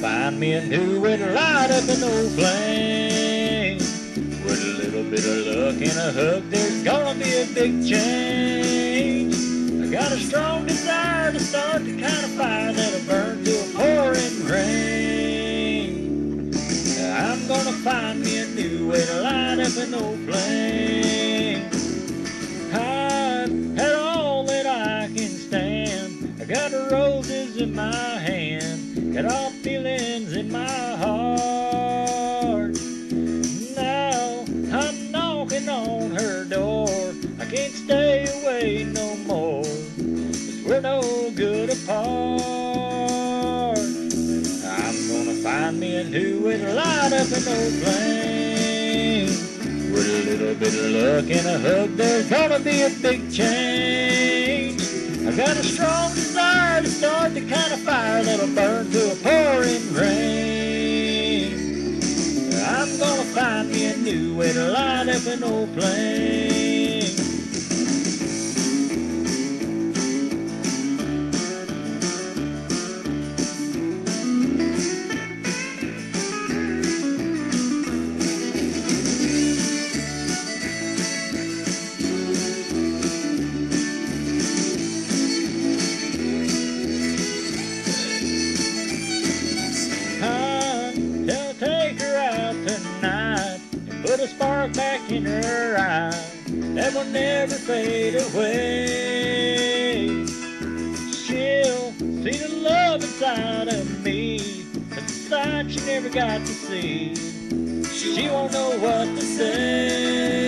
find me a new way to light up an old flame. With a little bit of luck and a hug, there's gonna be a big change. I got a strong desire to start the kind of fire that'll burn to a pouring rain. I'm gonna find me a new way to light up an old flame. I've had all that I can stand. I got roses in my hand, all feelings in my heart. Now I'm knocking on her door. I can't stay away no more, cause we're no good apart. I'm gonna find me a new to light up an old flame. With a little bit of luck and a hug, there's gonna be a big change. I got a strong desire to start the kind of fire that'll burn to a pouring rain. I'm gonna find me a new way to light up an old flame. Back in her eyes that will never fade away. She'll see the love inside of me, a side she never got to see. She won't know what to say.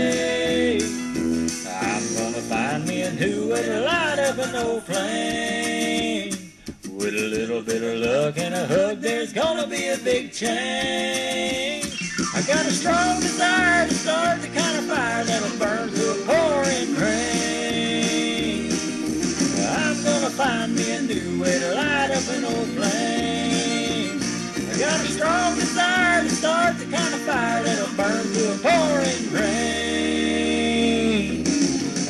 I'm gonna find me a new light up an old flame. With a little bit of luck and a hug, there's gonna be a big change. I got a strong find me a new way to light up an old flame. I got a strong desire to start the kind of fire that'll burn through a pouring rain.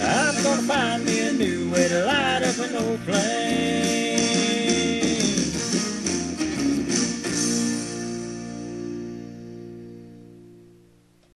I'm gonna find me a new way to light up an old flame.